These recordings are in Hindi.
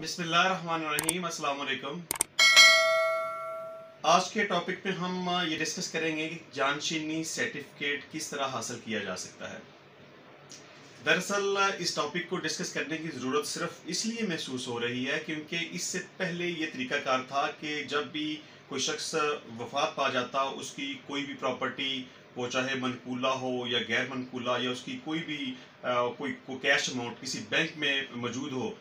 बिस्मिल्लाहिर्रहमानिर्रहीम अस्सलाम वालेकुम आज के टॉपिक पे हम ये डिस्कस करेंगे कि जानशीनी सर्टिफिकेट किस तरह हासिल किया जा सकता है। दरअसल इस टॉपिक को डिस्कस करने की ज़रूरत सिर्फ़ इसलिए महसूस हो रही है क्योंकि इससे पहले ये तरीकाकार था कि जब भी कोई शख्स वफात पा जाता उसकी कोई भी प्रॉपर्टी वो चाहे मनकूला हो या गैर मनकूला या उसकी कोई भी आ, कोई को कैश अमाउंट किसी बैंक में मौजूद हो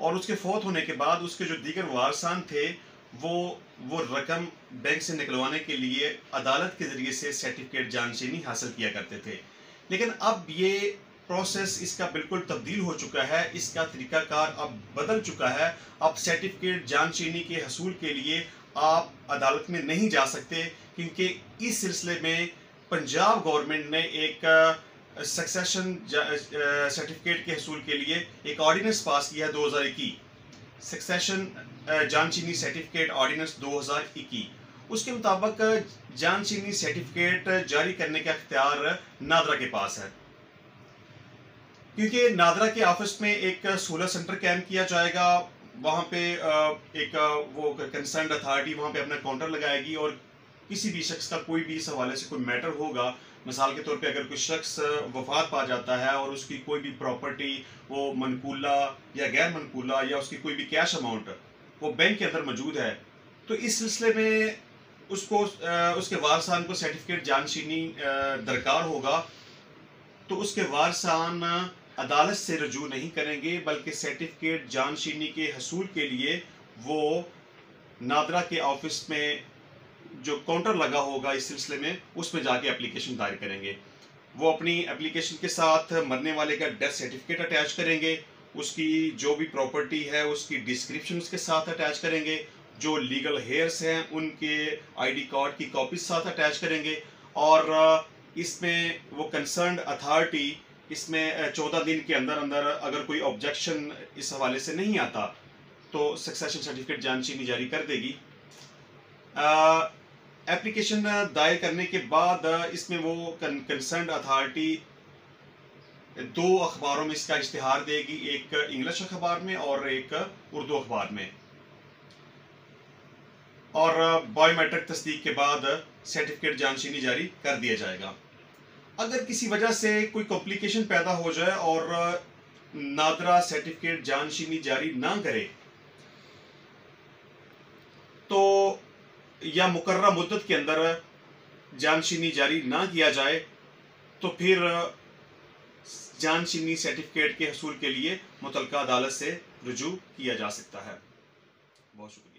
और उसके फौत होने के बाद उसके जो दीगर वारसान थे, वो वो रकम बैंक से निकलवाने के लिए अदालत के ज़रिए से सर्टिफिकेट जानशीनी हासिल किया करते थे। लेकिन अब ये प्रोसेस इसका बिल्कुल तब्दील हो चुका है, इसका तरीकाकार अब बदल चुका है। अब सर्टिफिकेट जानशीनी के हसूल के लिए आप अदालत में नहीं जा सकते, क्योंकि इस सिलसिले में पंजाब गवर्नमेंट ने एक सक्सेशन सर्टिफिकेट के हसूल के लिए एक ऑर्डिनेंस पास किया है दो हज़ार इक्कीस। सक्सेशन जानचीनी सर्टिफिकेट ऑर्डिनेंस दो हज़ार इक्कीस। उसके मुताबिक जानचीनी सर्टिफिकेट जारी करने का अख्तियार नादरा के पास है। क्योंकि नादरा के ऑफ़िस में एक सोलर सेंटर कैम्प किया जाएगा, वहाँ पे एक वो कंसर्न अथॉरिटी वहाँ पे अपना काउंटर लगाएगी और किसी भी शख्स का कोई भी इस हवाले से कोई मैटर होगा, मिसाल के तौर पे अगर कोई शख्स वफात पा जाता है और उसकी कोई भी प्रॉपर्टी वो मनकूला या गैर मनकूला या उसकी कोई भी कैश अमाउंट वो बैंक के अंदर मौजूद है तो इस सिलसिले में उसको उसके वारसान को सर्टिफिकेट जानशीनी दरकार होगा। तो उसके वारसान अदालत से रजू नहीं करेंगे, बल्कि सर्टिफिकेट जानशीनी के हसूल के लिए वो नादरा के ऑफ़िस में जो काउंटर लगा होगा इस सिलसिले में उसमें जाके एप्लीकेशन दायर करेंगे। वो अपनी एप्लीकेशन के साथ मरने वाले का डेथ सर्टिफिकेट अटैच करेंगे, उसकी जो भी प्रॉपर्टी है, उसकी डिस्क्रिप्शन उसके साथ अटैच करेंगे, जो लीगल हेयर्स हैं, उनके आईडी कार्ड की कॉपी साथ अटैच करेंगे और इसमें वो कंसर्न अथॉरिटी इसमें चौदह दिन के अंदर अंदर अगर कोई ऑब्जेक्शन इस हवाले से नहीं आता तो सक्सेशन सर्टिफिकेट जानचीनी जारी कर देगी। एप्लीकेशन दायर करने के बाद इसमें वो कंसर्न अथॉरिटी दो अखबारों में इसका इश्तहार देगी, एक इंग्लिश अखबार में और एक उर्दू अखबार में। और बायोमेट्रिक तस्दीक के बाद सर्टिफिकेट जानशीनी जारी कर दिया जाएगा। अगर किसी वजह से कोई कॉम्प्लिकेशन पैदा हो जाए और नादरा सर्टिफिकेट जानशीनी जारी ना करे तो या मुकर्रा मुद्दत के अंदर जानशीनी जारी ना किया जाए तो फिर जानशीनी सर्टिफिकेट के हसूल के लिए मुतलका अदालत से रजू किया जा सकता है। बहुत शुक्रिया।